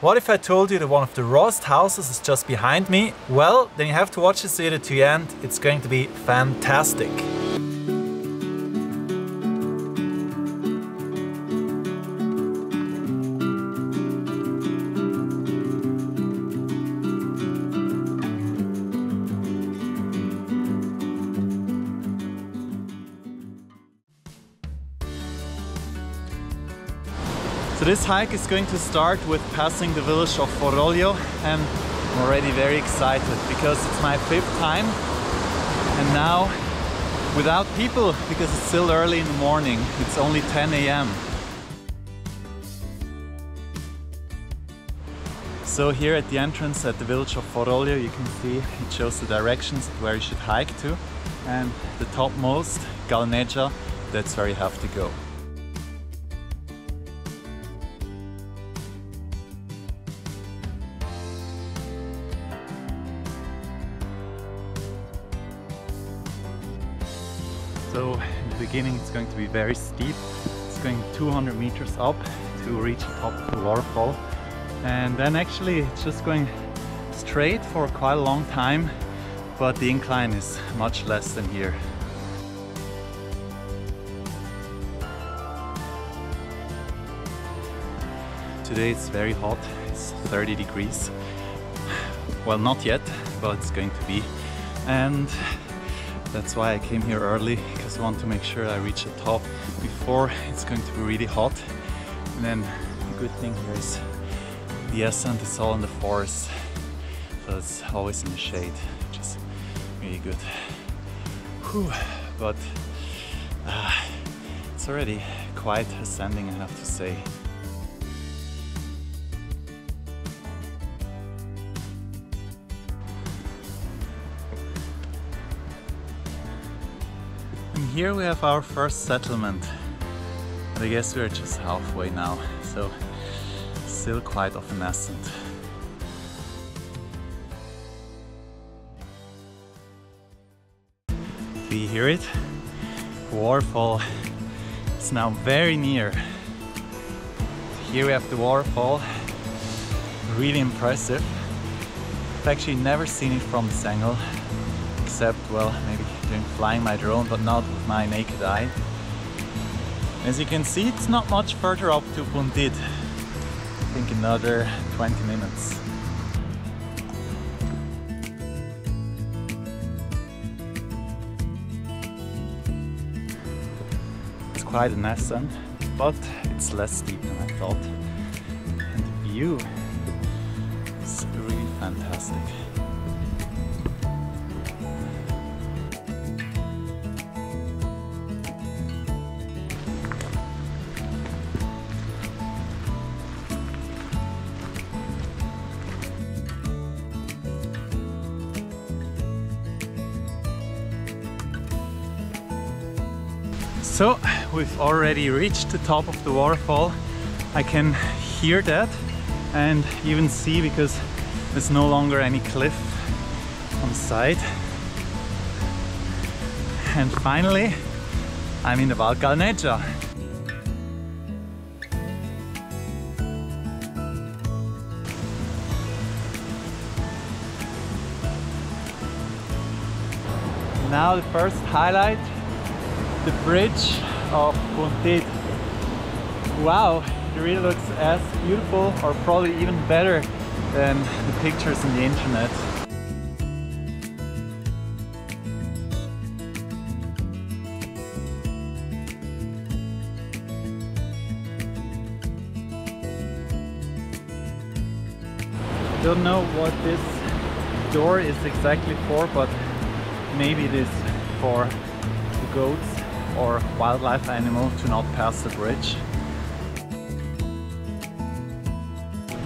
What if I told you that one of the rawest houses is just behind me? Well, then you have to watch this video to the end. It's going to be fantastic. This hike is going to start with passing the village of Foroglio and I'm already very excited because it's my fifth time and now without people because it's still early in the morning. It's only 10 a.m. So here at the entrance at the village of Foroglio you can see it shows the directions where you should hike to and the topmost, Calnegia, that's where you have to go. So in the beginning it's going to be very steep. It's going 200 meters up to reach the top of the waterfall. And then actually it's just going straight for quite a long time, but the incline is much less than here. Today it's very hot, it's 30 degrees. Well, not yet, but it's going to be. And that's why I came here early, because I want to make sure I reach the top before it's going to be really hot. And then the good thing here is the ascent is all in the forest, so it's always in the shade, which is really good. Whew. But uh, it's already quite ascending, I have to say. Here we have our first settlement. And I guess we're just halfway now, so still quite of an ascent. Do you hear it? Waterfall is now very near. Here we have the waterfall, really impressive. I've actually never seen it from this angle, except, well, maybe doing flying my drone, but not with my naked eye. As you can see, it's not much further up to Puntid. I think another 20 minutes. It's quite an ascent, but it's less steep than I thought. And the view is really fantastic. So we've already reached the top of the waterfall. I can hear that and even see because there's no longer any cliff on the side. And finally, I'm in the Val Calnegia. Now the first highlight the bridge of Puntid. Wow, it really looks as beautiful or probably even better than the pictures on the internet. I don't know what this door is exactly for, but maybe it is for the goats or wildlife animal to not pass the bridge.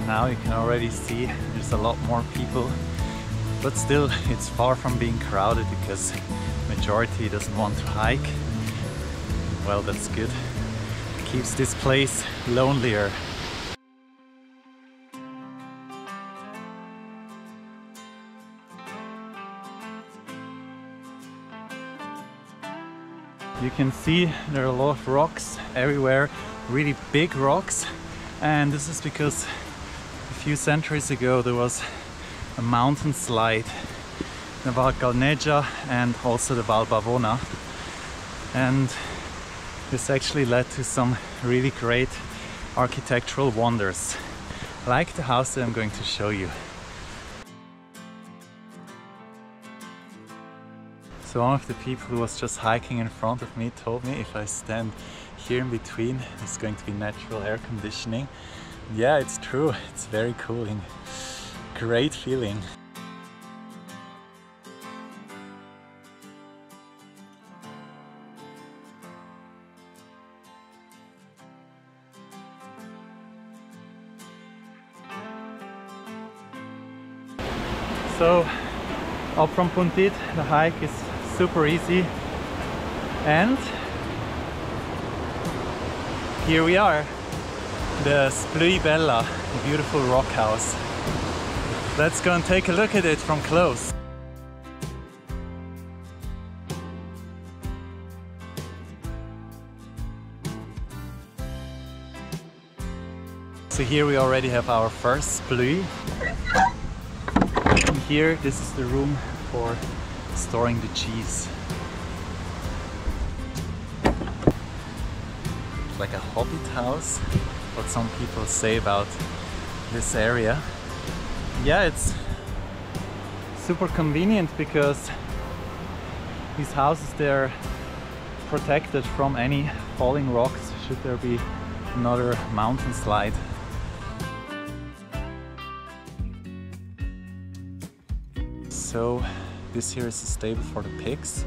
Now you can already see there's a lot more people, but still it's far from being crowded because majority doesn't want to hike. Well, that's good. Keeps this place lonelier. You can see there are a lot of rocks everywhere, really big rocks. And this is because a few centuries ago there was a mountain slide the Val Calnegia and also the Val Bavona and this actually led to some really great architectural wonders like the house that I'm going to show you. So one of the people who was just hiking in front of me told me if I stand here in between it's going to be natural air conditioning. Yeah, it's true, it's very cooling. Great feeling. So up from Puntid the hike is super easy and here we are the Splüi Bela, beautiful rock house. Let's go and take a look at it from close. So here we already have our first Splüi here, this is the room for storing the cheese. Like a hobbit house, what some people say about this area. Yeah, it's super convenient because these houses they're protected from any falling rocks should there be another mountain slide So this here is a stable for the pigs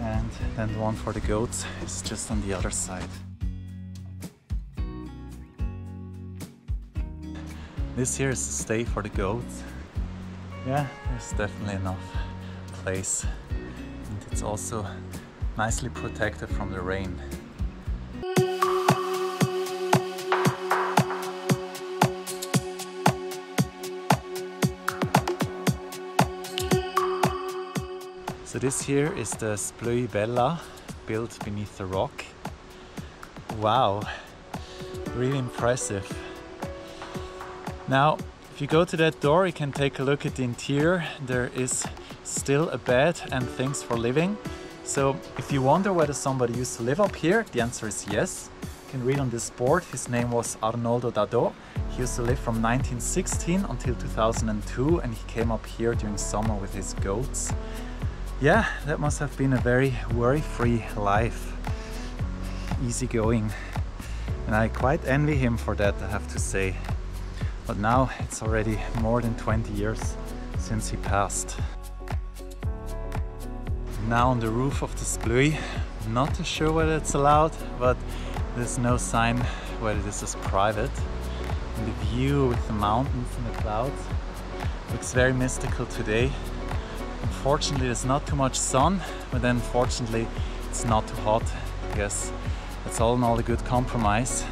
and then the one for the goats is just on the other side. This here is a stay for the goats. Yeah, there's definitely enough place. And it's also nicely protected from the rain. So this here is the Splüi Bela built beneath the rock. Wow, really impressive. Now, if you go to that door, you can take a look at the interior. There is still a bed and things for living. So if you wonder whether somebody used to live up here, the answer is yes. You can read on this board, his name was Arnoldo Dadò. He used to live from 1916 until 2002 and he came up here during summer with his goats. Yeah, that must have been a very worry-free life. Easygoing. And I quite envy him for that, I have to say. But now it's already more than 20 years since he passed. Now on the roof of the Splüi, not too sure whether it's allowed, but there's no sign whether this is private. And the view with the mountains and the clouds looks very mystical today. Unfortunately, there's not too much sun, but then fortunately, it's not too hot. I guess that's all in all a good compromise.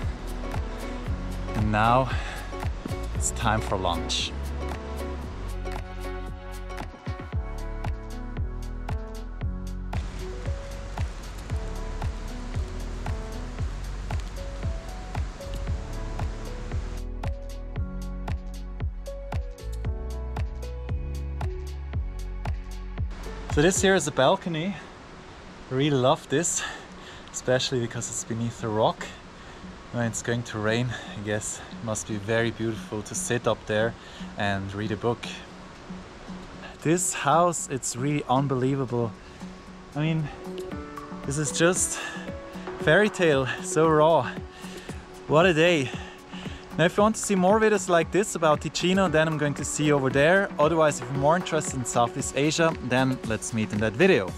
And now it's time for lunch. So this here is a balcony. I really love this, especially because it's beneath a rock. When it's going to rain, I guess it must be very beautiful to sit up there and read a book. This house, it's really unbelievable. I mean, this is just fairy tale, so raw. What a day. Now if you want to see more videos like this about Ticino, then I'm going to see you over there. Otherwise, if you're more interested in Southeast Asia, then let's meet in that video.